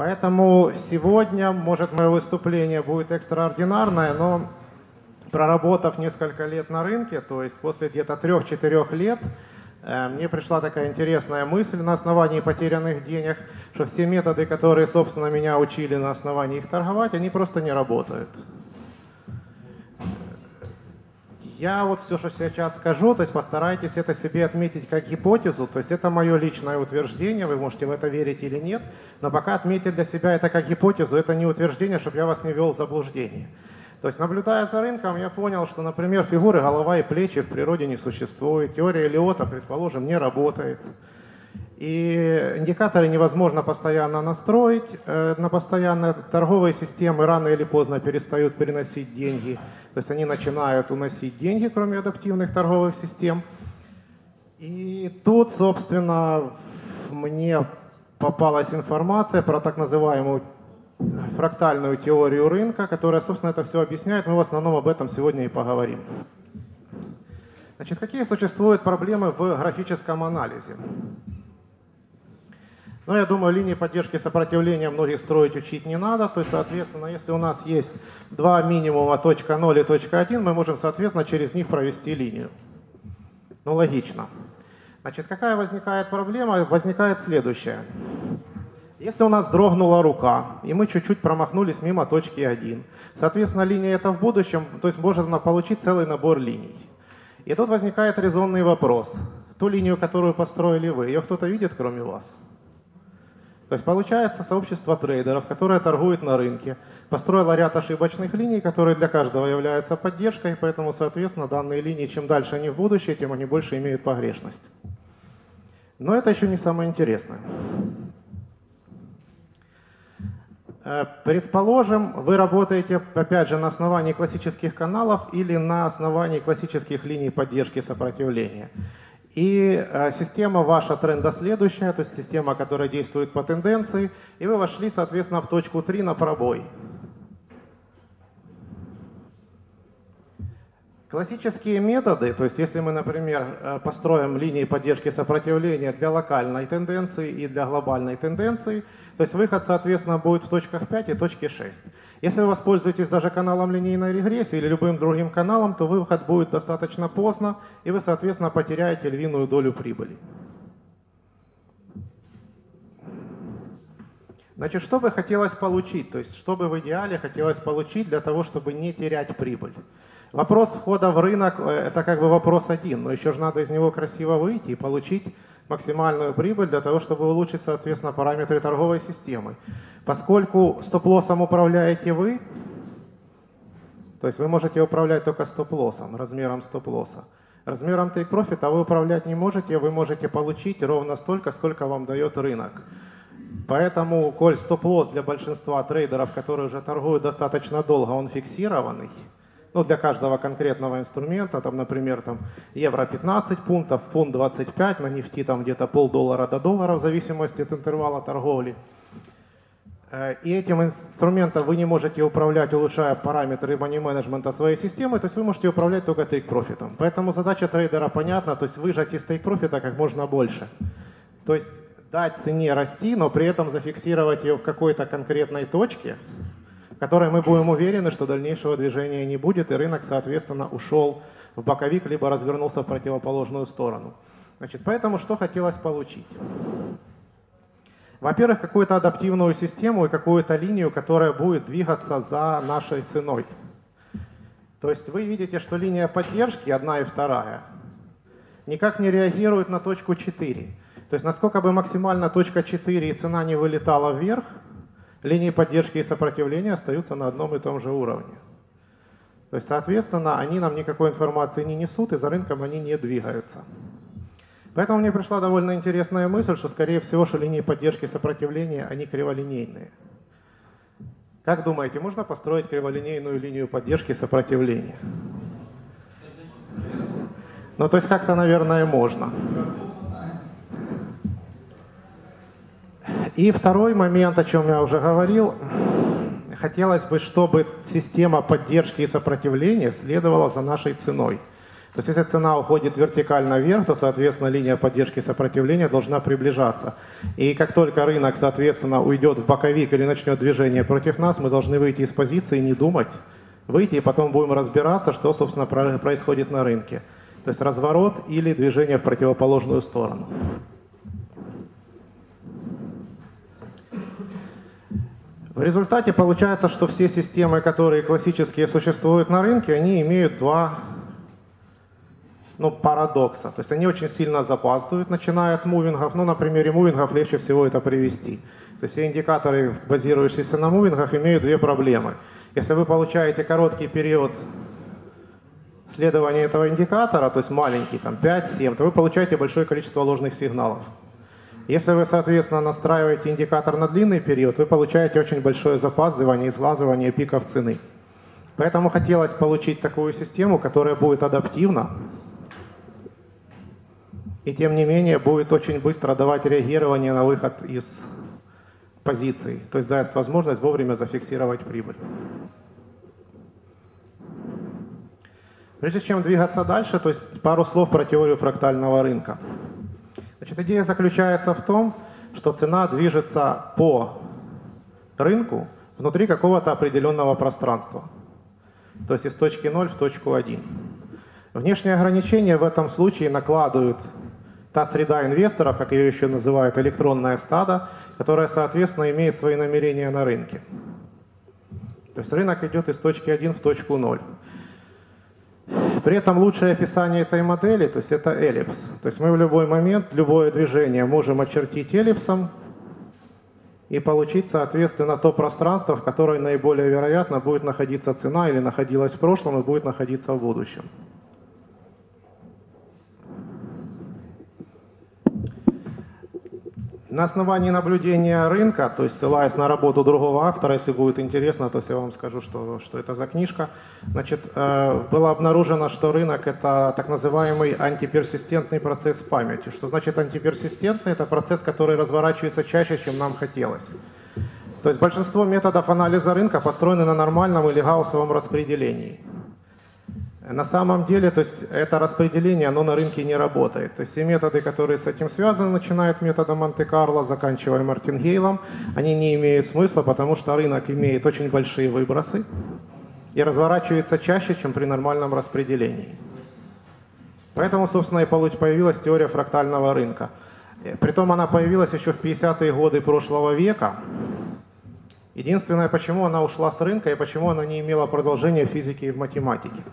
Поэтому сегодня, может, мое выступление будет экстраординарное, но проработав несколько лет на рынке, то есть после где-то трех-четырех лет, э, мне пришла такая интересная мысль на основании потерянных денег, что все методы, которые, собственно, меня учили на основании их торговать, они просто не работают. Я вот все, что сейчас скажу, то есть постарайтесь это себе отметить как гипотезу, то есть это мое личное утверждение, вы можете в это верить или нет, но пока отметить для себя это как гипотезу, это не утверждение, чтобы я вас не вел в заблуждение. То есть, наблюдая за рынком, я понял, что, например, фигуры голова и плечи в природе не существует, теория Лиота, предположим, не работает. И индикаторы невозможно постоянно настроить. Э, на постоянно торговые системы рано или поздно перестают переносить деньги. То есть они начинают уносить деньги, кроме адаптивных торговых систем. И тут, собственно, мне попалась информация про так называемую фрактальную теорию рынка, которая, собственно, это все объясняет. Мы в основном об этом сегодня и поговорим. Значит, какие существуют проблемы в графическом анализе? Ну, я думаю, линии поддержки сопротивления многих строить учить не надо. То есть, соответственно, если у нас есть два минимума точка 0 и точка 1, мы можем, соответственно, через них провести линию. Ну, логично. Значит, какая возникает проблема? Возникает следующая. Если у нас дрогнула рука, и мы чуть-чуть промахнулись мимо точки 1, соответственно, линия это в будущем, то есть можно получить целый набор линий. И тут возникает резонный вопрос. Ту линию, которую построили вы, ее кто-то видит, кроме вас? То есть получается сообщество трейдеров, которое торгует на рынке, построило ряд ошибочных линий, которые для каждого являются поддержкой, поэтому, соответственно, данные линии, чем дальше они в будущее, тем они больше имеют погрешность. Но это еще не самое интересное. Э, предположим, вы работаете, опять же, на основании классических каналов или на основании классических линий поддержки сопротивления. И э, система ваша трендоследующая, то есть система, которая действует по тенденции, и вы вошли, соответственно, в точку 3 на пробой. Классические методы, то есть если мы, например, э, построим линии поддержки сопротивления для локальной тенденции и для глобальной тенденции, то есть выход, соответственно, будет в точках 5 и точке 6. Если вы воспользуетесь даже каналом линейной регрессии или любым другим каналом, то выход будет достаточно поздно, и вы, соответственно, потеряете львиную долю прибыли. Значит, что бы хотелось получить? То есть, что бы в идеале хотелось получить для того, чтобы не терять прибыль? Вопрос входа в рынок э, – это как бы вопрос один, но еще же надо из него красиво выйти и получить максимальную прибыль для того, чтобы улучшить, соответственно, параметры торговой системы. Поскольку стоп-лоссом управляете вы, то есть вы можете управлять только стоп-лоссом, размером стоп-лосса. Размером take-профита вы управлять не можете, вы можете получить ровно столько, сколько вам дает рынок. Поэтому, коль стоп-лосс для большинства трейдеров, которые уже торгуют достаточно долго, он фиксированный – ну, для каждого конкретного инструмента, там, например, там, евро 15 пунктов, фунт 25, на нефти там где-то полдоллара до доллара в зависимости от интервала торговли. Э, и этим инструментом вы не можете управлять, улучшая параметры money менеджмента своей системы, то есть вы можете управлять только take профитом. Поэтому задача трейдера понятна, то есть выжать из take профита как можно больше. То есть дать цене расти, но при этом зафиксировать ее в какой-то конкретной точке, которой мы будем уверены, что дальнейшего движения не будет, и рынок, соответственно, ушел в боковик, либо развернулся в противоположную сторону. Значит, поэтому что хотелось получить? Во-первых, какую-то адаптивную систему и какую-то линию, которая будет двигаться за нашей ценой. То есть вы видите, что линия поддержки, одна и вторая, никак не реагирует на точку 4. То есть насколько бы максимально точка 4 и цена не вылетала вверх, линии поддержки и сопротивления остаются на одном и том же уровне. То есть, соответственно, они нам никакой информации не несут, и за рынком они не двигаются. Поэтому мне пришла довольно интересная мысль, что, скорее всего, что линии поддержки и сопротивления, они криволинейные. Как думаете, можно построить криволинейную линию поддержки и сопротивления? Ну, то есть как-то, наверное, можно. И второй момент, о чем я уже говорил, хотелось бы, чтобы система поддержки и сопротивления следовала за нашей ценой. То есть если цена уходит вертикально вверх, то, соответственно, линия поддержки и сопротивления должна приближаться. И как только рынок, соответственно, уйдет в боковик или начнет движение против нас, мы должны выйти из позиции и не думать, выйти, и потом будем разбираться, что, собственно, происходит на рынке. То есть разворот или движение в противоположную сторону. В результате получается, что все системы, которые классические существуют на рынке, они имеют два ну, парадокса. То есть они очень сильно запаздывают, начиная от мувингов. Ну, на примере мувингов легче всего это привести. То есть все индикаторы, базирующиеся на мувингах, имеют две проблемы. Если вы получаете короткий период следования этого индикатора, то есть маленький, там 5-7, то вы получаете большое количество ложных сигналов. Если вы, соответственно, настраиваете индикатор на длинный период, вы получаете очень большое запаздывание и сглазывание пиков цены. Поэтому хотелось получить такую систему, которая будет адаптивна, и тем не менее будет очень быстро давать реагирование на выход из позиций, то есть даст возможность вовремя зафиксировать прибыль. Прежде чем двигаться дальше, то есть пару слов про теорию фрактального рынка. Значит, идея заключается в том, что цена движется по рынку внутри какого-то определенного пространства. То есть из точки 0 в точку 1. Внешние ограничения в этом случае накладывают та среда инвесторов, как ее еще называют, электронное стадо, которое, соответственно, имеет свои намерения на рынке. То есть рынок идет из точки 1 в точку 0. При этом лучшее описание этой модели, то есть это эллипс. То есть мы в любой момент, любое движение можем очертить эллипсом и получить, соответственно, то пространство, в которое наиболее вероятно будет находиться цена или находилась в прошлом и будет находиться в будущем. На основании наблюдения рынка, то есть ссылаясь на работу другого автора, если будет интересно, то есть я вам скажу, что, что это за книжка. Значит, э, было обнаружено, что рынок это так называемый антиперсистентный процесс памяти. Что значит антиперсистентный? Это процесс, который разворачивается чаще, чем нам хотелось. То есть большинство методов анализа рынка построены на нормальном или гауссовом распределении. На самом деле, то есть это распределение, оно на рынке не работает. То есть все методы, которые с этим связаны, начиная от метода Монте-Карло, заканчивая Мартингейлом, они не имеют смысла, потому что рынок имеет очень большие выбросы и разворачивается чаще, чем при нормальном распределении. Поэтому, собственно, и появилась теория фрактального рынка. Притом она появилась еще в 50-е годы прошлого века. Единственное, почему она ушла с рынка и почему она не имела продолжения в физике и в математике.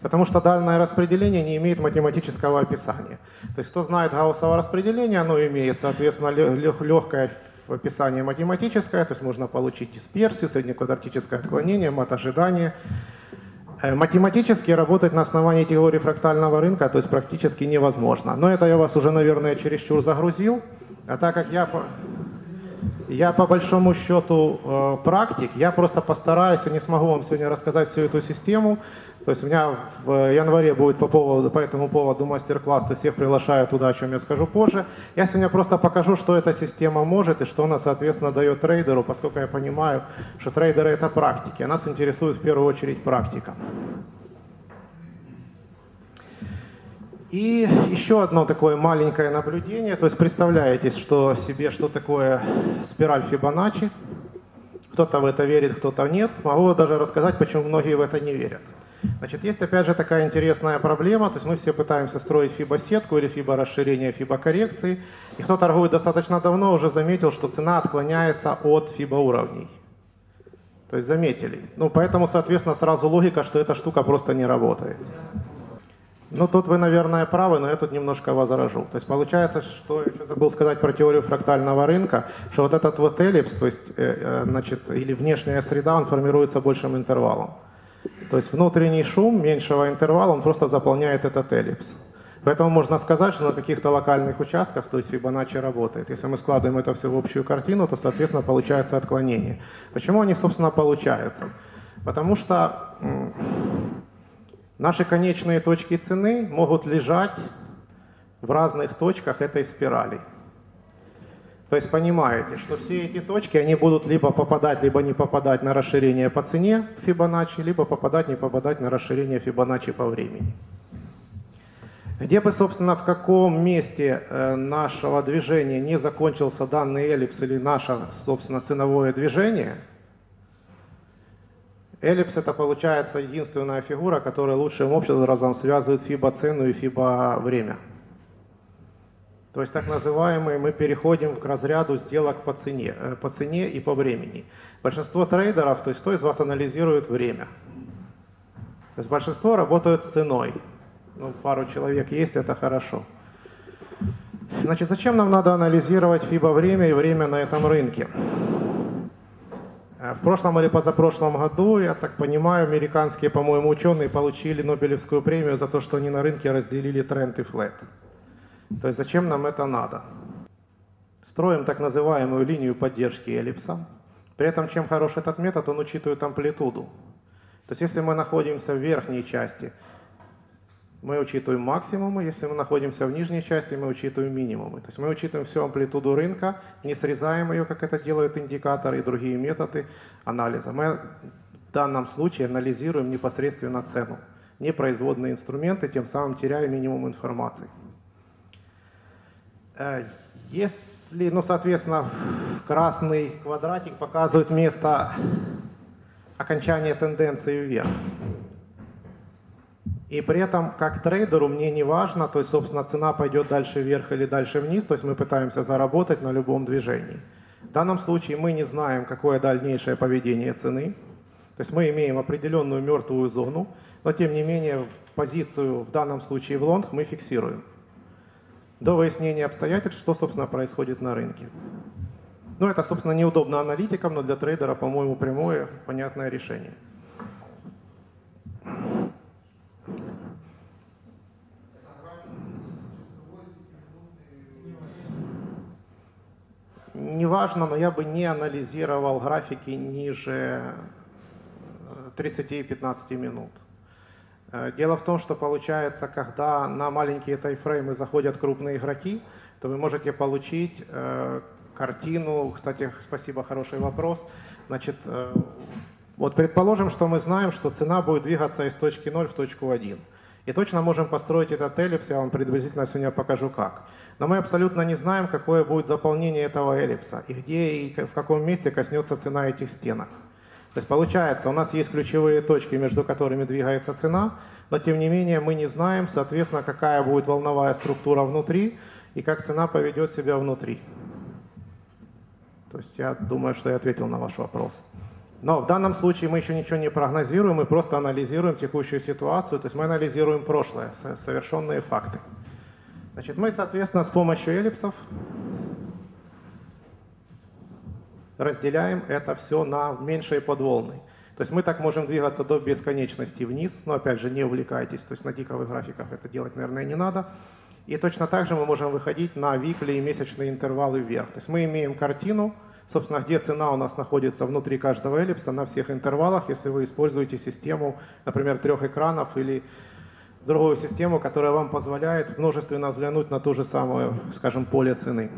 Потому что данное распределение не имеет математического описания. То есть кто знает гауссово распределение, оно имеет, соответственно, легкое описание математическое, то есть можно получить дисперсию, среднеквадратическое отклонение, мат ожидания. Э, математически работать на основании теории фрактального рынка, то есть практически невозможно. Но это я вас уже, наверное, чересчур загрузил. А так как я я по большому счету э, практик, я просто постараюсь, я не смогу вам сегодня рассказать всю эту систему. То есть у меня в январе будет по, поводу, по этому поводу мастер-класс, то всех приглашаю туда, о чем я скажу позже. Я сегодня просто покажу, что эта система может и что она, соответственно, дает трейдеру, поскольку я понимаю, что трейдеры это практики, а нас интересует в первую очередь практика. И еще одно такое маленькое наблюдение. То есть представляете, что себе, что такое спираль Фибоначчи. Кто-то в это верит, кто-то нет. Могу даже рассказать, почему многие в это не верят. Значит, есть опять же такая интересная проблема, то есть мы все пытаемся строить фибосетку или фиборасширение фибокоррекции, и кто торгует достаточно давно уже заметил, что цена отклоняется от фибоуровней. То есть заметили. Ну, поэтому, соответственно, сразу логика, что эта штука просто не работает. Ну, тут вы, наверное, правы, но я тут немножко возражу. То есть получается, что еще забыл сказать про теорию фрактального рынка, что вот этот вот эллипс, то есть, э, э, значит, или внешняя среда, он формируется большим интервалом. То есть внутренний шум меньшего интервала, он просто заполняет этот эллипс. Поэтому можно сказать, что на каких-то локальных участках, то есть Фибоначчи работает. Если мы складываем это все в общую картину, то, соответственно, получается отклонение. Почему они, собственно, получаются? Потому что Наши конечные точки цены могут лежать в разных точках этой спирали. То есть понимаете, что все эти точки, они будут либо попадать, либо не попадать на расширение по цене Фибоначчи, либо попадать, не попадать на расширение Фибоначчи по времени. Где бы, собственно, в каком месте э, нашего движения не закончился данный эллипс или наше, собственно, ценовое движение, эллипс это получается единственная фигура, которая лучшим образом связывает фибо-цену и фибо-время. То есть так называемые мы переходим к разряду сделок по цене, э, по цене и по времени. Большинство трейдеров, то есть кто из вас анализирует время? То есть большинство работают с ценой ну, пару человек есть, это хорошо. Значит, зачем нам надо анализировать FIBA время и время на этом рынке? Э, в прошлом или позапрошлом году, я так понимаю, американские, по-моему, ученые получили Нобелевскую премию за то, что они на рынке разделили тренд и флет. То есть зачем нам это надо? Строим так называемую линию поддержки эллипса. При этом, чем хорош этот метод, он учитывает амплитуду. То есть если мы находимся в верхней части – мы учитываем максимумы, если мы находимся в нижней части, мы учитываем минимумы. То есть мы учитываем всю амплитуду рынка, не срезаем ее, как это делают индикаторы и другие методы анализа. Мы в данном случае анализируем непосредственно цену, не производные инструменты, тем самым теряя минимум информации. Э, если, ну, соответственно, красный квадратик показывает место окончания тенденции вверх. И при этом, как трейдеру, мне не важно, то есть, собственно, цена пойдет дальше вверх или дальше вниз, то есть мы пытаемся заработать на любом движении. В данном случае мы не знаем, какое дальнейшее поведение цены, то есть мы имеем определенную мертвую зону, но тем не менее позицию в данном случае в лонг мы фиксируем. До выяснения обстоятельств, что, собственно, происходит на рынке. Ну, это, собственно, неудобно аналитикам, но для трейдера, по-моему, прямое, понятное решение. Неважно, но я бы не анализировал графики ниже 30-15 э, минут. Э, дело в том, что получается, когда на маленькие тайфреймы заходят крупные игроки, то вы можете получить э, картину. Кстати, спасибо, хороший вопрос. Значит, вот предположим, что мы знаем, что цена будет двигаться из точки 0 в точку 1. И точно можем построить этот эллипс, я вам предварительно сегодня покажу как. Но мы абсолютно не знаем, какое будет заполнение этого эллипса, и где и в каком месте коснется цена этих стенок. То есть получается, у нас есть ключевые точки, между которыми двигается цена, но тем не менее мы не знаем, соответственно, какая будет волновая структура внутри и как цена поведет себя внутри. То есть я думаю, что я ответил на ваш вопрос. Но в данном случае мы еще ничего не прогнозируем, мы просто анализируем текущую ситуацию, то есть мы анализируем прошлое, совершенные факты. Значит, мы, соответственно, с помощью эллипсов разделяем это все на меньшие подволны. То есть мы так можем двигаться до бесконечности вниз, но опять же не увлекайтесь, то есть на диковых графиках это делать, наверное, не надо. И точно так же мы можем выходить на викли и месячные интервалы вверх. То есть мы имеем картину, Собственно, где цена у нас находится внутри каждого эллипса на всех интервалах, если вы используете систему, например, трех экранов или другую систему, которая вам позволяет множественно взглянуть на ту же самую, скажем, поле цены.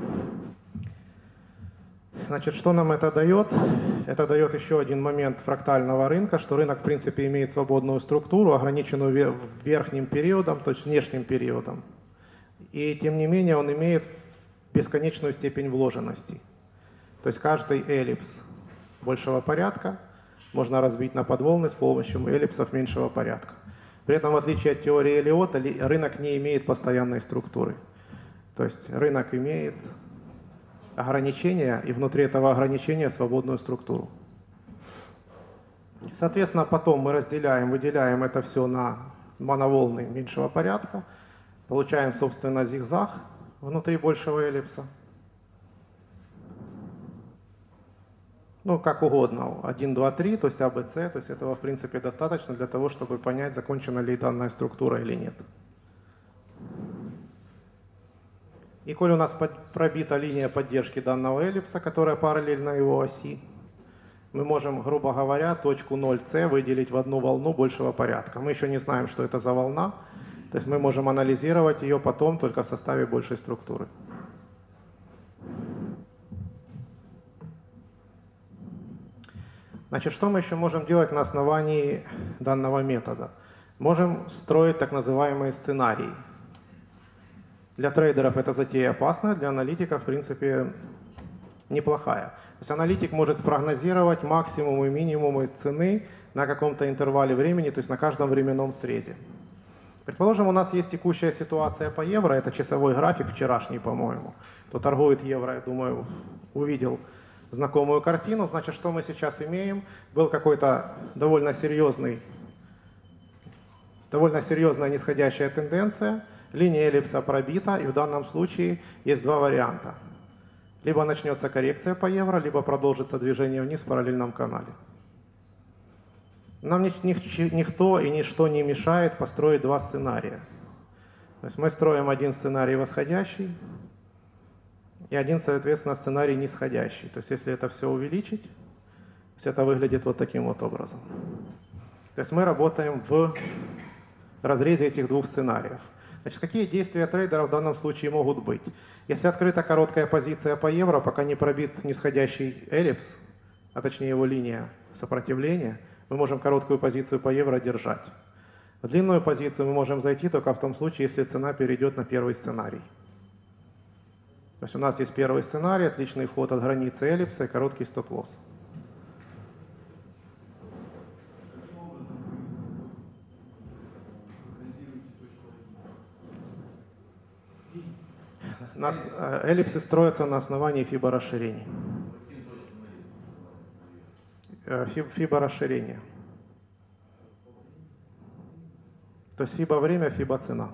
Значит, что нам это дает? Это дает еще один момент фрактального рынка, что рынок, в принципе, имеет свободную структуру, ограниченную верхним периодом, то есть внешним периодом. И, тем не менее, он имеет бесконечную степень вложенности. То есть каждый эллипс большего порядка можно разбить на подволны с помощью эллипсов меньшего порядка. При этом, в отличие от теории Элиота, рынок не имеет постоянной структуры. То есть рынок имеет ограничения, и внутри этого ограничения свободную структуру. Соответственно, потом мы разделяем, выделяем это все на моноволны меньшего порядка, получаем, собственно, зигзаг внутри большего эллипса – ну, как угодно, 1, 2, 3, то есть АБЦ, то есть этого, в принципе, достаточно для того, чтобы понять, закончена ли данная структура или нет. И коль у нас пробита линия поддержки данного эллипса, которая параллельна его оси, мы можем, грубо говоря, точку 0c выделить в одну волну большего порядка. Мы еще не знаем, что это за волна, то есть мы можем анализировать ее потом только в составе большей структуры. Значит, что мы еще можем делать на основании данного метода? Можем строить так называемые сценарии. Для трейдеров эта затея опасная, для аналитиков, в принципе, неплохая. То есть аналитик может спрогнозировать максимумы и минимумы цены на каком-то интервале времени, то есть на каждом временном срезе. Предположим, у нас есть текущая ситуация по евро, это часовой график вчерашний, по-моему. Кто торгует евро, я думаю, увидел знакомую картину. Значит, что мы сейчас имеем? Был какой-то довольно серьезный, довольно серьезная нисходящая тенденция, линия эллипса пробита, и в данном случае есть два варианта. Либо начнется коррекция по евро, либо продолжится движение вниз в параллельном канале. Нам никто и ничто не мешает построить два сценария. То есть мы строим один сценарий восходящий и один, соответственно, сценарий нисходящий. То есть если это все увеличить, есть это выглядит вот таким вот образом. То есть мы работаем в разрезе этих двух сценариев. Значит, какие действия трейдера в данном случае могут быть? Если открыта короткая позиция по евро, пока не пробит нисходящий эллипс, а точнее его линия сопротивления, мы можем короткую позицию по евро держать. В длинную позицию мы можем зайти только в том случае, если цена перейдет на первый сценарий. То есть у нас есть первый сценарий, отличный вход от границы эллипса и короткий стоп-лосс. Нас, э, эллипсы строятся на основании фибо расширений. Э, фибо расширения. То есть фибо время, фибо цена.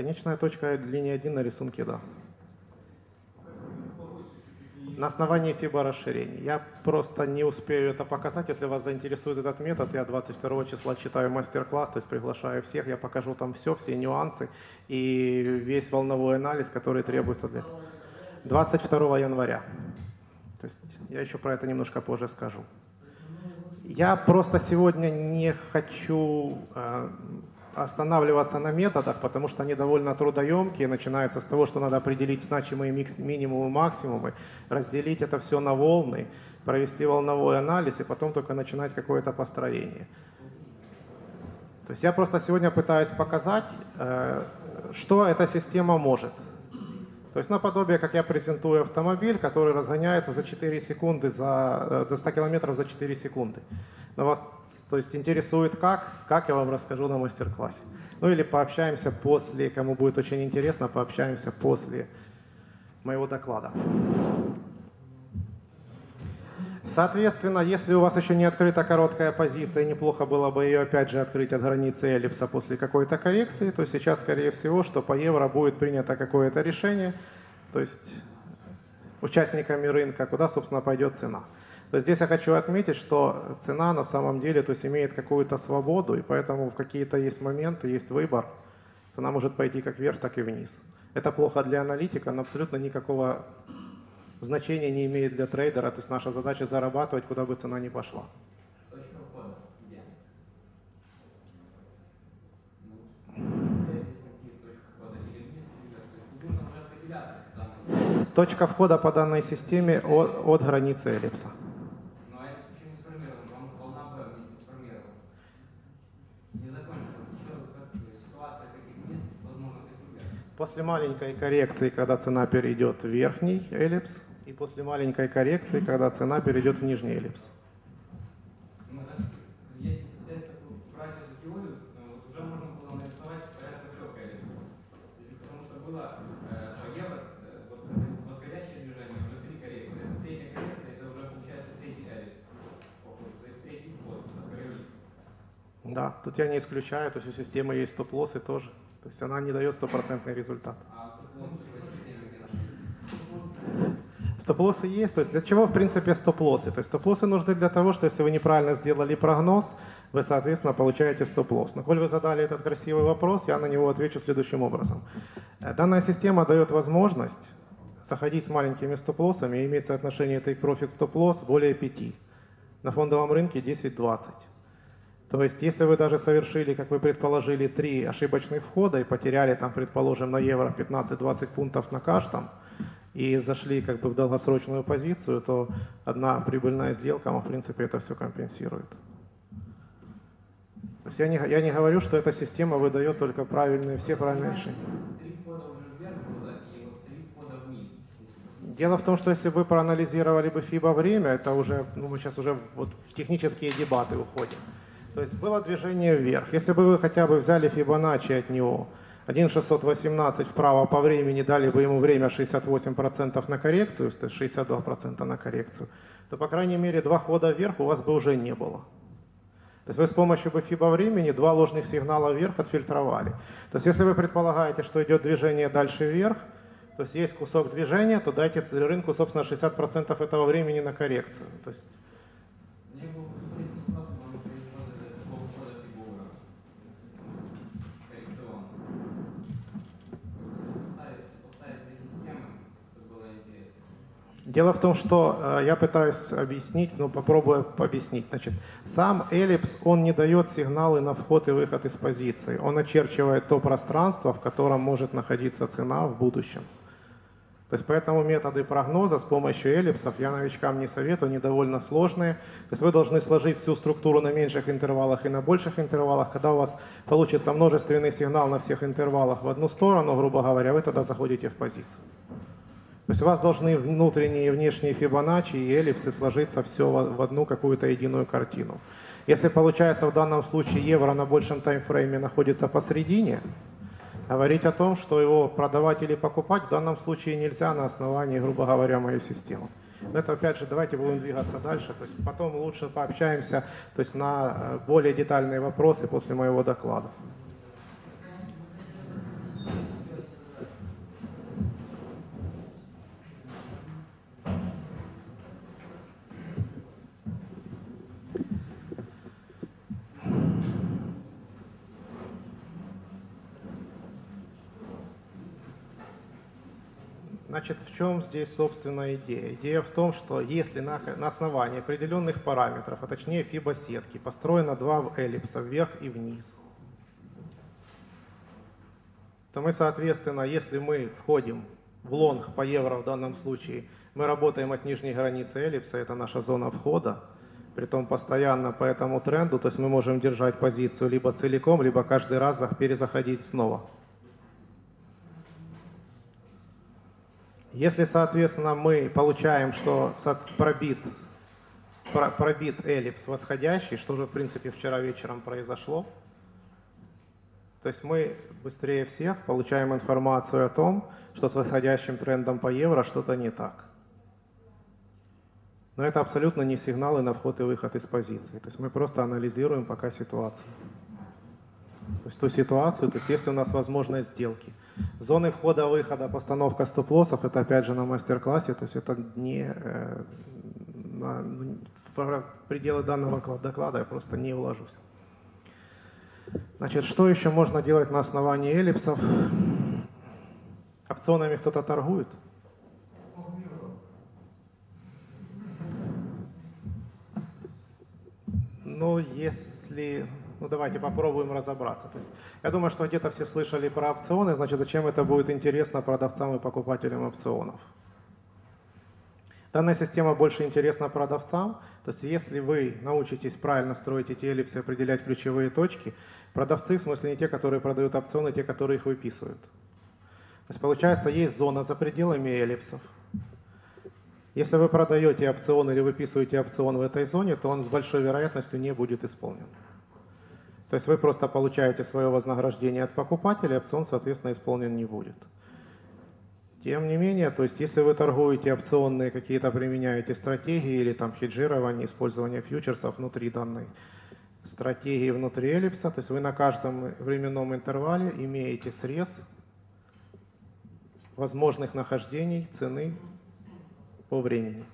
Конечная точка линии 1 на рисунке, да на основании фибо расширений. Я просто не успею это показать. Если вас заинтересует этот метод, я 22 числа читаю мастер-класс, то есть приглашаю всех, я покажу там все, все нюансы и весь волновой анализ, который требуется для 22 января. То есть я еще про это немножко позже скажу. Я просто сегодня не хочу э, останавливаться на методах, потому что они довольно трудоемкие. Начинается с того, что надо определить значимые минимумы и максимумы, разделить это все на волны, провести волновой анализ и потом только начинать какое-то построение. То есть я просто сегодня пытаюсь показать, э, что эта система может. То есть наподобие, как я презентую автомобиль, который разгоняется за 4 секунды, за, э, до 100 километров за 4 секунды. Но вас то есть интересует как, как я вам расскажу на мастер-классе. Ну или пообщаемся после, кому будет очень интересно, пообщаемся после моего доклада. Соответственно, если у вас еще не открыта короткая позиция, неплохо было бы ее опять же открыть от границы эллипса после какой-то коррекции, то сейчас, скорее всего, что по евро будет принято какое-то решение, то есть участниками рынка, куда, собственно, пойдет цена. То есть здесь я хочу отметить, что цена на самом деле то есть имеет какую-то свободу, и поэтому в какие-то есть моменты, есть выбор. Цена может пойти как вверх, так и вниз. Это плохо для аналитика, но абсолютно никакого значения не имеет для трейдера. То есть наша задача зарабатывать, куда бы цена ни пошла. Точка входа по данной системе от, от границы эллипса. После маленькой коррекции, когда цена перейдет в верхний эллипс, и после маленькой коррекции, когда цена перейдет в нижний эллипс. Да, тут я не исключаю, то есть у системы есть стоп-лоссы тоже. То есть она не дает стопроцентный результат. Стоп-лоссы есть, то есть для чего в принципе стоп-лоссы? То есть стоп-лоссы нужны для того, что если вы неправильно сделали прогноз, вы, соответственно, получаете стоп-лосс. Но коль вы задали этот красивый вопрос, я на него отвечу следующим образом. Э, данная система дает возможность заходить с маленькими стоп-лоссами и иметь соотношение take profit стоп-лосс более 5. На фондовом рынке 10-20. То есть, если вы даже совершили, как вы предположили, три ошибочных входа и потеряли, там, предположим, на евро 15-20 пунктов на каждом, и зашли как бы в долгосрочную позицию, то одна прибыльная сделка, в принципе, это все компенсирует. То есть я не, я не говорю, что эта система выдает только правильные, все правильные решения. Дело в том, что если бы проанализировали бы FIBA время, это уже, ну мы сейчас уже вот в технические дебаты уходим. То есть было движение вверх. Если бы вы хотя бы взяли Фибоначчи от него, 1,618 вправо по времени, дали бы ему время 68% на коррекцию, то есть 62% на коррекцию, то, по крайней мере, два хода вверх у вас бы уже не было. То есть вы с помощью бы фиба времени два ложных сигнала вверх отфильтровали. То есть если вы предполагаете, что идет движение дальше вверх, то есть есть кусок движения, то дайте рынку, собственно, 60% этого времени на коррекцию. То есть Мне был интересный вопрос, потому что использовали такого входа фигура. Коррекционно. Сопоставить, сопоставить две системы, это было интересно. Дело в том, что э, я пытаюсь объяснить, но попробую объяснить. Значит, сам эллипс, он не дает сигналы на вход и выход из позиции. Он очерчивает то пространство, в котором может находиться цена в будущем. То есть поэтому методы прогноза с помощью эллипсов я новичкам не советую, они довольно сложные. То есть вы должны сложить всю структуру на меньших интервалах и на больших интервалах. Когда у вас получится множественный сигнал на всех интервалах в одну сторону, грубо говоря, вы тогда заходите в позицию. То есть у вас должны внутренние и внешние Фибоначчи и эллипсы сложиться все в одну какую-то единую картину. Если получается в данном случае евро на большем таймфрейме находится посередине, говорить о том, что его продавать или покупать в данном случае нельзя на основании, грубо говоря, моей системы. Но это опять же, давайте будем двигаться дальше. То есть потом лучше пообщаемся то есть на э, более детальные вопросы после моего доклада. Значит, в чем здесь, собственно, идея? Идея в том, что если на, на основании определенных параметров, а точнее фибосетки, построено два эллипса вверх и вниз, то мы, соответственно, если мы входим в лонг по евро в данном случае, мы работаем от нижней границы эллипса, это наша зона входа, притом постоянно по этому тренду, то есть мы можем держать позицию либо целиком, либо каждый раз зах- перезаходить снова. Если, соответственно, мы получаем, что пробит, про- пробит эллипс восходящий, что же, в принципе, вчера вечером произошло, то есть мы быстрее всех получаем информацию о том, что с восходящим трендом по евро что-то не так. Но это абсолютно не сигналы на вход и выход из позиции. То есть мы просто анализируем пока ситуацию. То ту ситуацию, то есть если у нас возможность сделки. Зоны входа-выхода, постановка стоп-лоссов, это опять же на мастер-классе, то есть это не э, на, пределы данного кла- доклада я просто не вложусь. Значит, что еще можно делать на основании эллипсов? Опционами кто-то торгует? Ну, если... Ну, давайте попробуем разобраться. То есть, я думаю, что где-то все слышали про опционы, значит, зачем это будет интересно продавцам и покупателям опционов? Данная система больше интересна продавцам. То есть, если вы научитесь правильно строить эти эллипсы, определять ключевые точки, продавцы, в смысле не те, которые продают опционы, а те, которые их выписывают. То есть, получается, есть зона за пределами эллипсов. Если вы продаете опцион или выписываете опцион в этой зоне, то он с большой вероятностью не будет исполнен. То есть вы просто получаете свое вознаграждение от покупателя, опцион, соответственно, исполнен не будет. Тем не менее, то есть если вы торгуете опционные какие-то, применяете стратегии или там хеджирование, использование фьючерсов внутри данной стратегии внутри эллипса, то есть вы на каждом временном интервале имеете срез возможных нахождений цены по времени.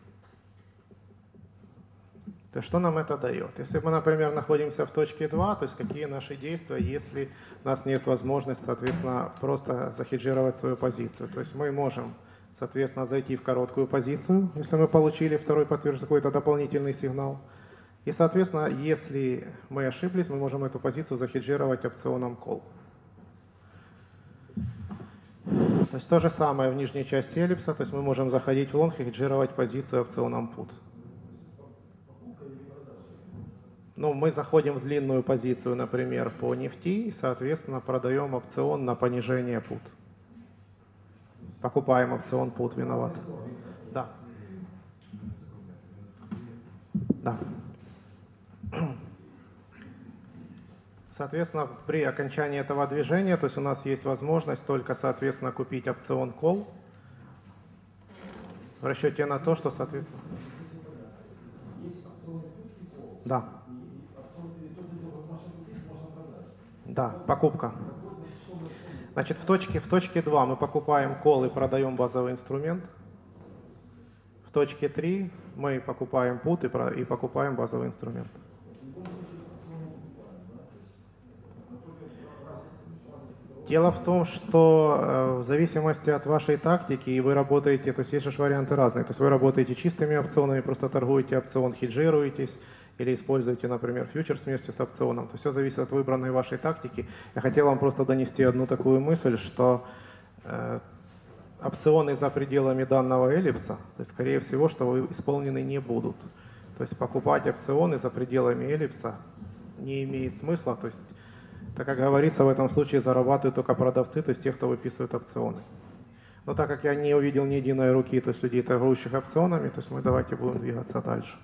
То что нам это дает? Если мы, например, находимся в точке 2, то есть какие наши действия, если у нас нет возможности, соответственно, просто захеджировать свою позицию. То есть мы можем, соответственно, зайти в короткую позицию, если мы получили второй подтвержденный какой-то дополнительный сигнал. И, соответственно, если мы ошиблись, мы можем эту позицию захеджировать опционом call. То есть то же самое в нижней части эллипса, то есть мы можем заходить в лонг и хеджировать позицию опционом put. Ну, мы заходим в длинную позицию, например, по нефти, и, соответственно, продаем опцион на понижение пут. Покупаем опцион пут, виноват. Да. Да. Соответственно, при окончании этого движения, то есть у нас есть возможность только, соответственно, купить опцион call в расчете на то, что, соответственно... Да. Да, покупка. Значит, в точке, в точке 2 мы покупаем кол и продаем базовый инструмент. В точке 3 мы покупаем пут и, и покупаем базовый инструмент. Дело в том, что э, в зависимости от вашей тактики, и вы работаете, то есть есть же варианты разные. То есть вы работаете чистыми опционами, просто торгуете опцион, хеджируетесь, или используете, например, фьючерс вместе с опционом. То все зависит от выбранной вашей тактики. Я хотел вам просто донести одну такую мысль, что э, опционы за пределами данного эллипса, то есть скорее всего, что вы исполнены не будут. То есть покупать опционы за пределами эллипса не имеет смысла. То есть, так как говорится, в этом случае зарабатывают только продавцы, то есть те, кто выписывают опционы. Но так как я не увидел ни единой руки, то есть людей, торгующих опционами, то есть мы давайте будем двигаться дальше.